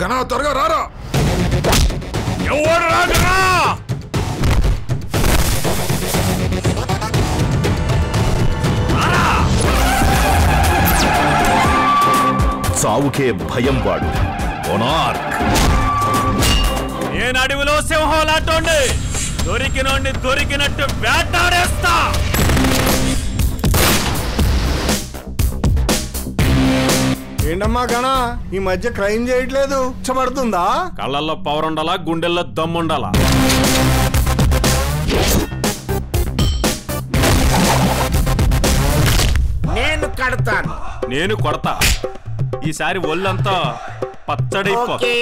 కనా త్వరగా రారా. ఎవరు రాదురా చావుకే భయం వాడు. మొనార్క్ నేను అడవిలో సింహం లాంటోండి దొరికినోండి దొరికినట్టు వేటాడేస్తా. ఏంటమ్మా గణ? ఈ మధ్య క్రైమ్ చేయట్లేదు. ఇచ్చబడుతుందా కళ్ళల్లో పవర్ ఉండాలా గుండెల్లో దమ్ముండాలా నేను కడతాను. నేను కొడతా. ఈసారి ఒళ్ళంతా పచ్చడైపో ఓకే.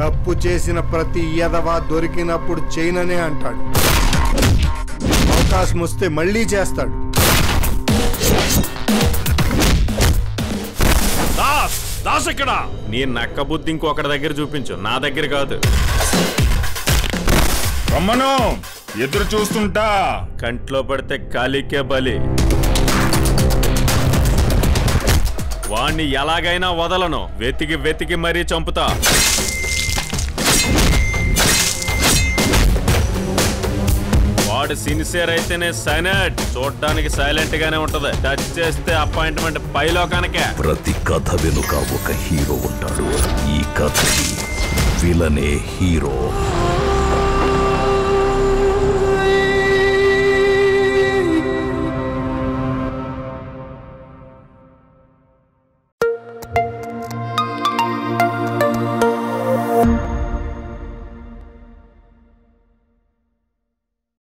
తప్పు చేసిన ప్రతి ఎదవా దొరికినప్పుడు చేయననే అంటాడు. అవకాశం వస్తే మళ్ళీ చేస్తాడు. దాస్ ఇక్కడ నీ నక్క బుద్ధి ఇంకొకటి దగ్గర చూపించు. నా దగ్గర కాదు. రమ్మను. ఎదురు చూస్తుంటా. కంట్లో పడితే కాలికే బలి. వాణ్ణి ఎలాగైనా వదలను. వెతికి వెతికి మరీ చంపుతా. వాడు సిన్సియర్ అయితేనే సైనట్ చూడడానికి సైలెంట్ గానే ఉంటది. టచ్ చేస్తే అపాయింట్మెంట్ పైలోకానికే ప్రతి కథ వెనుక ఒక హీరో ఉంటాడు. ఈ కథకి విలనే హీరో